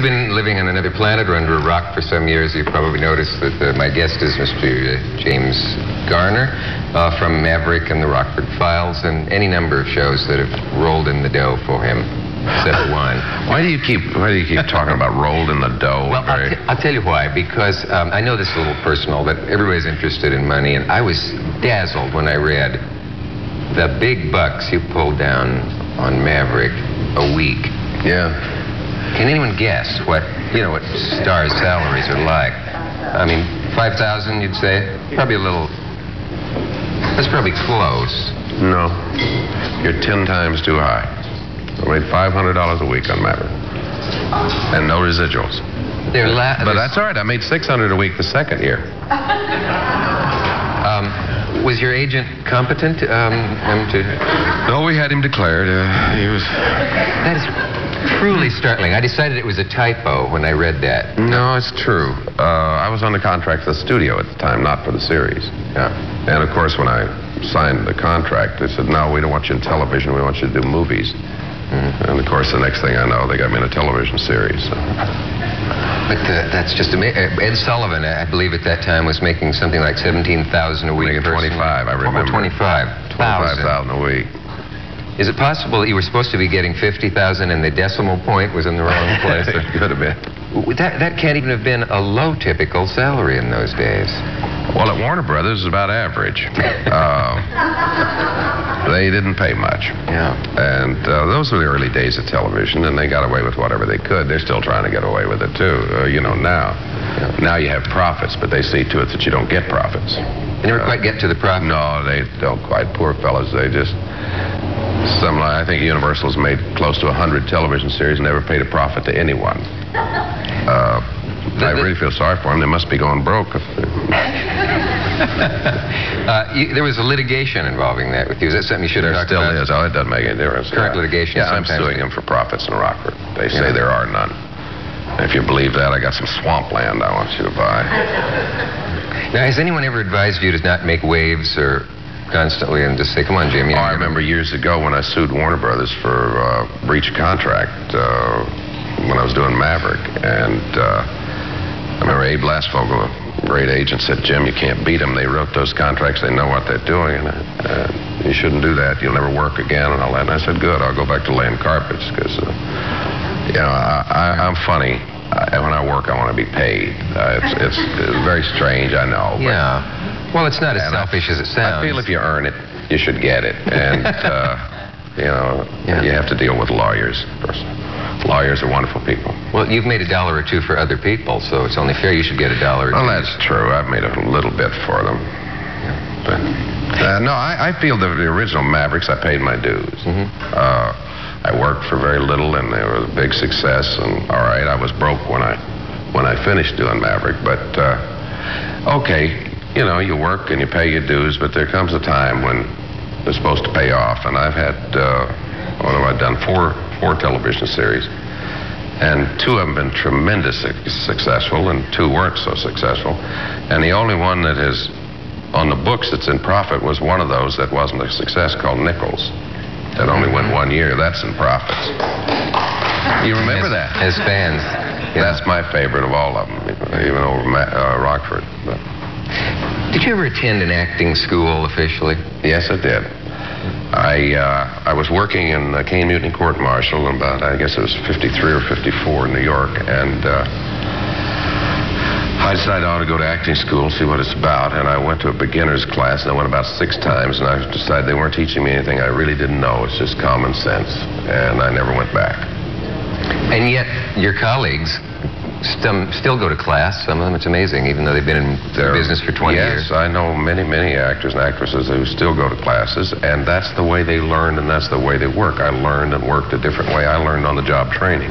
You've been living on another planet or under a rock for some years. You've probably noticed that uh, my guest is Mr. James Garner uh, from Maverick and the Rockford Files and any number of shows that have rolled in the dough for him. Except one. Why do you keep Why do you keep talking about rolled in the dough? Well, I'll, t- I'll tell you why. Because um, I know this is a little personal, but everybody's interested in money, and I was dazzled when I read the big bucks you pulled down on Maverick a week. Yeah. Can anyone guess what you know what stars' salaries are like? I mean, five thousand, you'd say? Probably a little. That's probably close. No, you're ten times too high. I made five hundred dollars a week on Maverick, and no residuals. They're la- But that's all right. I made six hundred a week the second year. Um, was your agent competent um, um, to? No, we had him declared. Uh, he was. That is truly startling. I decided it was a typo when I read that. No, it's true. Uh, I was on under contract for the studio at the time, not for the series. Yeah. And of course, when I signed the contract, they said, "No, we don't want you in television. We want you to do movies." And of course, the next thing I know, they got me in a television series. So. But uh, that's just amazing. Ed Sullivan, I believe at that time, was making something like seventeen thousand a week. Making 25, I remember. Oh, twenty-five. Twenty-five thousand a week. Is it possible that you were supposed to be getting fifty thousand and the decimal point was in the wrong place? it could have been. that that can't even have been a low typical salary in those days. Well, at Warner Brothers, it's about average. Uh, they didn't pay much. Yeah. And uh, those were the early days of television, and they got away with whatever they could. They're still trying to get away with it, too. Uh, you know, now. Now you have profits, but they see to it that you don't get profits. You never quite get to the profit. No, they don't quite. Poor fellows, they just. Some, I think Universal's made close to 100 television series and never paid a profit to anyone. Uh, I really feel sorry for them. They must be going broke. Uh, you, there was a litigation involving that with you. Is that something you should There have talked still about? is. Oh, it doesn't make any difference. Current Yeah. litigation Yeah, I'm suing him for profits in Rockford. They say Yeah. there are none. And if you believe that, I got some swampland I want you to buy. Now, has anyone ever advised you to not make waves or constantly and just say, "Come on, Jimmy"? Oh, I remember years ago when I sued Warner Brothers for uh, breach of contract uh, when I was doing Maverick. And uh, I remember Abe Lastfogel, a great agent, said, Jim, you can't beat them. They wrote those contracts. They know what they're doing. And uh, you shouldn't do that. You'll never work again and all that. And I said, good. I'll go back to laying carpets because, uh, you know, I, I, I'm funny. I, when I work, I want to be paid. Uh, it's, it's, it's very strange, I know. but- Yeah. Well, it's not as and I- selfish as it sounds. I feel if you earn it, you should get it. And, uh, you know, Yeah. you have to deal with lawyers. first. Lawyers are wonderful people. Well, you've made a dollar or two for other people, so it's only fair you should get a dollar or Well, that's true. I've made a little bit for them. But, uh, no, I, I feel that the original Mavericks, I paid my dues. Mm-hmm. Uh, I worked for very little, and they were a big success. And all right, I was broke when I when I finished doing Maverick. But uh, okay, you know, you work and you pay your dues, but there comes a time when they're supposed to pay off. And I've had what have done? Four four television series. And two of them have been tremendously successful, and two weren't so successful. And the only one that is on the books that's in profit was one of those that wasn't a success called Nichols. That only went one year. That's in profits. You remember that? As fans. Yeah. That's my favorite of all of them, even over uh, Rockford. But Did you ever attend an acting school officially? yes, I did. I uh, I was working in uh, Caine Mutiny Court Martial in about I guess it was 53 or 54 in New York, and uh, I decided I ought to go to acting school see what it's about. And I went to a beginner's class, and I went about six times, and I decided they weren't teaching me anything I really didn't know. It's just common sense, and I never went back. And yet, your colleagues stum- still go to class. Some of them, it's amazing, even though they've been in the business for 20 yes, years. I know many, many actors and actresses who still go to classes, and that's the way they learned, and that's the way they work. I learned and worked a different way. I learned on the job training.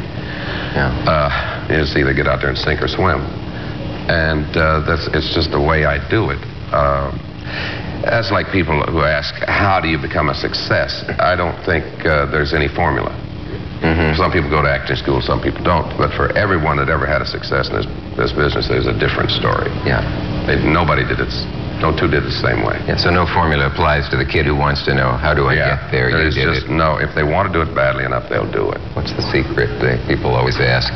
Yeah. Uh, is either get out there and sink or swim, and uh, that's it's just the way I do it. Uh, that's like people who ask, "How do you become a success?" I don't think uh, there's any formula. Mhm. Some people go to acting school, some people don't. But for everyone that ever had a success in this, this business, there's a different story. Yeah. They, nobody did it. No two did it the same way. Yeah, so no formula applies to the kid who wants to know, how do I get there? You There's did just it. no. If they want to do it badly enough, they'll do it. What's the secret? They, people always ask.